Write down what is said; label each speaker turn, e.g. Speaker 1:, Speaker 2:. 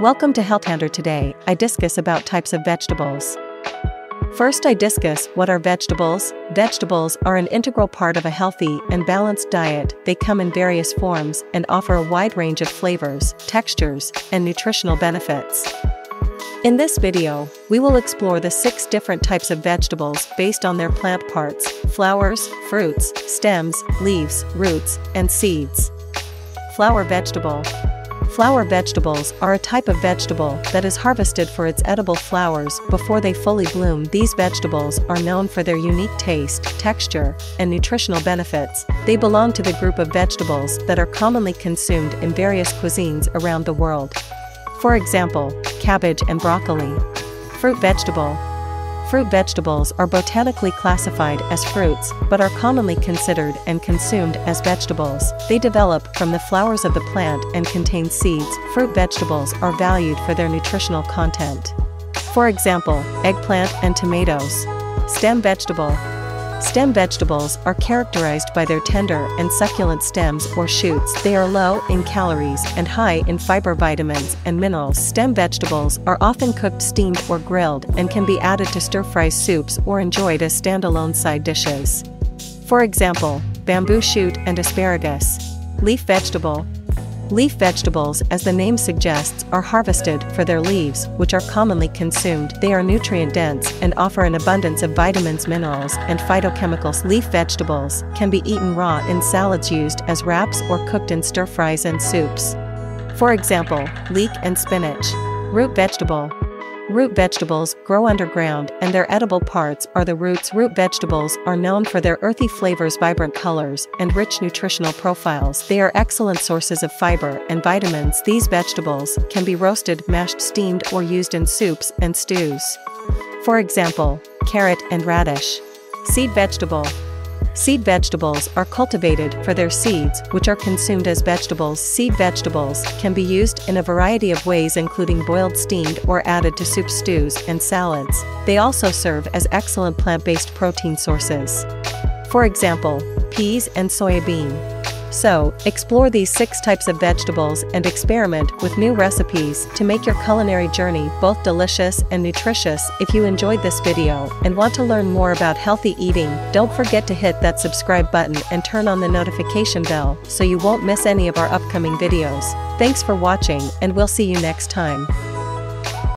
Speaker 1: Welcome to Healthander today. I discuss about types of vegetables. First, I discuss what are vegetables. Vegetables are an integral part of a healthy and balanced diet. They come in various forms and offer a wide range of flavors, textures, and nutritional benefits. In this video, we will explore the six different types of vegetables based on their plant parts, flowers, fruits, stems, leaves, roots, and seeds. Flower vegetable. Flower vegetables are a type of vegetable that is harvested for its edible flowers before they fully bloom. These vegetables are known for their unique taste, texture, and nutritional benefits. They belong to the group of vegetables that are commonly consumed in various cuisines around the world. For example, cabbage and broccoli. Fruit vegetable, Fruit vegetables are botanically classified as fruits, but are commonly considered and consumed as vegetables. They develop from the flowers of the plant and contain seeds. Fruit vegetables are valued for their nutritional content. For example, eggplant and tomatoes. Stem vegetable, Stem vegetables are characterized by their tender and succulent stems or shoots. They are low in calories and high in fiber vitamins and minerals. Stem vegetables are often cooked steamed or grilled and can be added to stir-fry soups or enjoyed as standalone side dishes. For example, bamboo shoot and asparagus. Leaf vegetable, Leaf vegetables, as the name suggests, are harvested for their leaves, which are commonly consumed. They are nutrient dense and offer an abundance of vitamins, minerals, and phytochemicals. Leaf vegetables can be eaten raw in salads used as wraps or cooked in stir fries and soups. For example, leek and spinach. Root vegetable, Root vegetables grow underground and their edible parts are the roots. Root vegetables are known for their earthy flavors, vibrant colors, and rich nutritional profiles. They are excellent sources of fiber and vitamins. These vegetables can be roasted, mashed, steamed, or used in soups and stews. For example, carrot and radish. Seed vegetable, Seed vegetables are cultivated for their seeds, which are consumed as vegetables. Seed vegetables can be used in a variety of ways, including boiled, steamed, or added to soup stews and salads. They also serve as excellent plant based protein sources. For example, peas and soybean. So, explore these six types of vegetables and experiment with new recipes to make your culinary journey both delicious and nutritious. If you enjoyed this video and want to learn more about healthy eating, don't forget to hit that subscribe button and turn on the notification bell so you won't miss any of our upcoming videos. Thanks for watching and we'll see you next time.